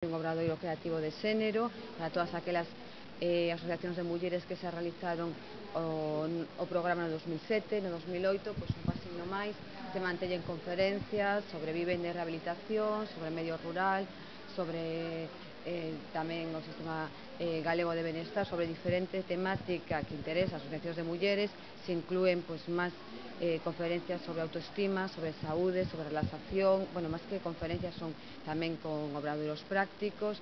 un obradoiro creativo de xénero para todas aquelas eh, asociacións de mulleres que se realizaron o, o programa no 2007, no 2008, pois un pasiño máis, se mantellen conferencias sobre vivenda e rehabilitación, sobre medio rural, sobre eh, tamén o Sistema eh, Galego de Benestar sobre diferente temática que interesa as asociacións de mulleres, se incluen pois, máis eh, conferencias sobre autoestima, sobre saúde, sobre relaxación, bueno, máis que conferencias son tamén con obradoiros prácticos,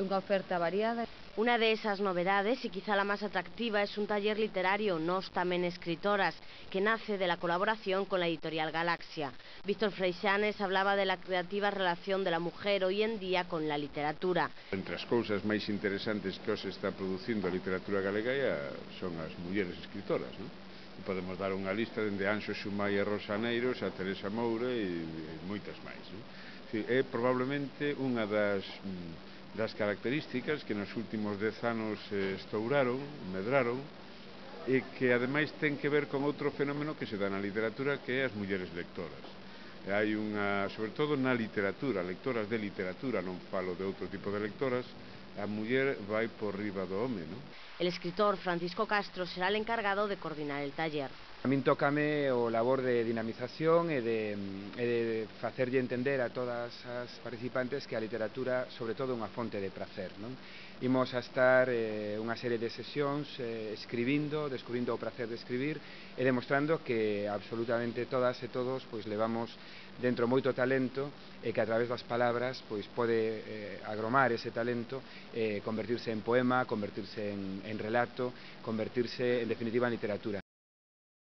unha oferta variada. Una de esas novedades, y quizá la más atractiva, es un taller literario, Nos tamén escritoras, que nace de la colaboración con la editorial Galaxia. Víctor Freixanes hablaba de la creativa relación de la mujer hoy en día con la literatura. Entre as cousas máis interesantes que os está producindo a literatura galega son as mulleres escritoras, non? podemos dar unha lista dende Anxo Xumaia Rosaneiros a Teresa Moura e, e moitas máis. Non? É probablemente unha das mm, das características que nos últimos dez anos eh, estouraron, medraron, e que ademais ten que ver con outro fenómeno que se dá na literatura que é as mulleres lectoras. E hai unha, sobre todo na literatura, lectoras de literatura, non falo de outro tipo de lectoras, a muller vai por riba do home, non? El escritor Francisco Castro será el encargado de coordinar el taller. A min tócame o labor de dinamización e de, mm, e de facerlle entender a todas as participantes que a literatura, sobre todo, é unha fonte de placer. Non? Imos a estar eh, unha serie de sesións eh, escribindo, descubrindo o placer de escribir e demostrando que absolutamente todas e todos pois levamos dentro moito talento e que a través das palabras pois pode eh, agromar ese talento eh, convertirse en poema, convertirse en, en relato, convertirse en definitiva en literatura.